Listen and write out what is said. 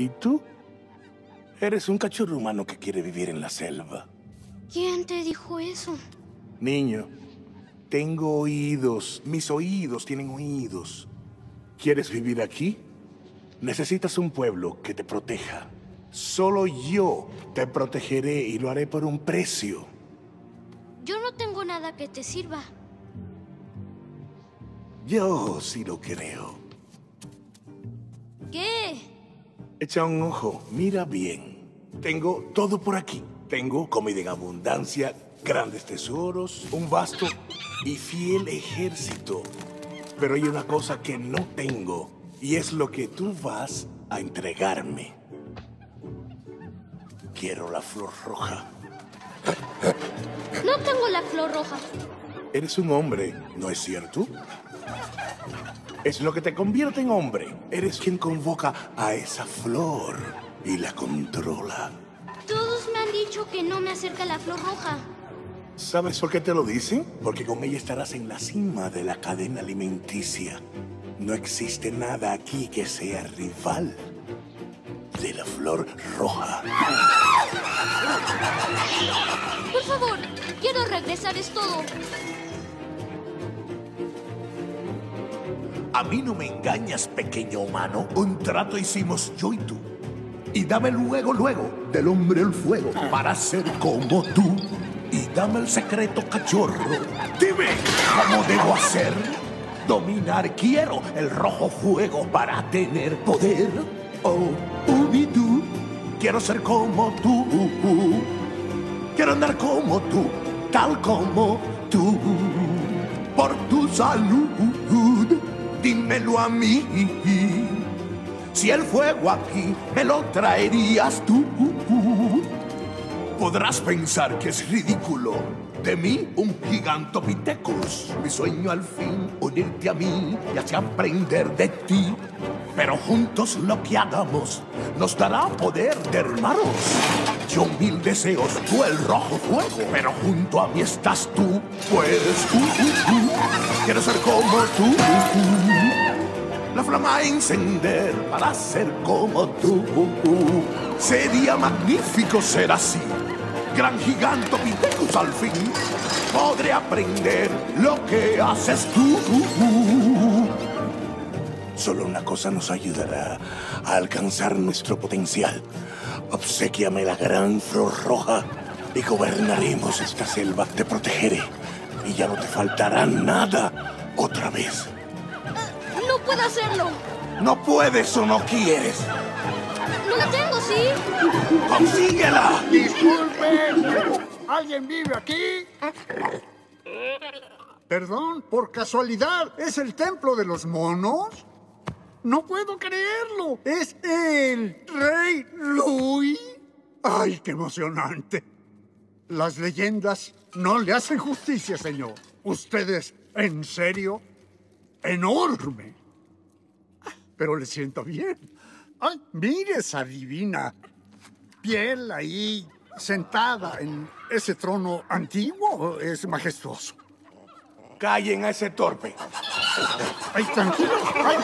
¿Y tú? Eres un cachorro humano que quiere vivir en la selva. ¿Quién te dijo eso? Niño, tengo oídos. Mis oídos tienen oídos. ¿Quieres vivir aquí? Necesitas un pueblo que te proteja. Solo yo te protegeré y lo haré por un precio. Yo no tengo nada que te sirva. Yo sí lo creo. ¿Qué? Echa un ojo, mira bien. Tengo todo por aquí. Tengo comida en abundancia, grandes tesoros, un vasto y fiel ejército. Pero hay una cosa que no tengo, y es lo que tú vas a entregarme. Quiero la flor roja. No tengo la flor roja. Eres un hombre, ¿no es cierto? Es lo que te convierte en hombre. Eres quien convoca a esa flor y la controla. Todos me han dicho que no me acerca la flor roja. ¿Sabes por qué te lo dicen? Porque con ella estarás en la cima de la cadena alimenticia. No existe nada aquí que sea rival de la flor roja. Por favor, quiero regresar, es todo. A mí no me engañas, pequeño humano. Un trato hicimos yo y tú. Y dame luego, luego, del hombre el fuego para ser como tú. Y dame el secreto, cachorro. Dime cómo debo hacer. Dominar quiero el rojo fuego para tener poder. Oh, Ubidú, quiero ser como tú. Quiero andar como tú, tal como tú. Por tu salud, dímelo a mí. Si el fuego aquí me lo traerías tú. Podrás pensar que es ridículo. De mí, un gigantopithecus. Mi sueño al fin, unirte a mí y así aprender de ti. Pero juntos lo que hagamos nos dará poder de hermanos. Yo mil deseos, tú el rojo fuego, pero junto a mí estás tú. Pues, uh, uh, uh, quiero ser como tú. La flama a encender para ser como tú. Sería magnífico ser así. Gran gigante Pitecus al fin. Podré aprender lo que haces tú. Solo una cosa nos ayudará a alcanzar nuestro potencial. Obsequiame la gran flor roja y gobernaremos esta selva. Te protegeré y ya no te faltará nada otra vez. No puedo hacerlo. No puedes o no quieres. No la tengo, ¿sí? ¡Consíguela! Disculpen. ¿Alguien vive aquí? Perdón, por casualidad, ¿es el templo de los monos? No puedo creerlo. ¿Es el rey Louis? ¡Ay, qué emocionante! Las leyendas no le hacen justicia, señor. Usted es, en serio, enorme. Pero le siento bien. ¡Ay, mire esa divina piel ahí, sentada en ese trono antiguo! Es majestuoso. Callen a ese torpe. ¡Ay, tranquilo! ¡Ay!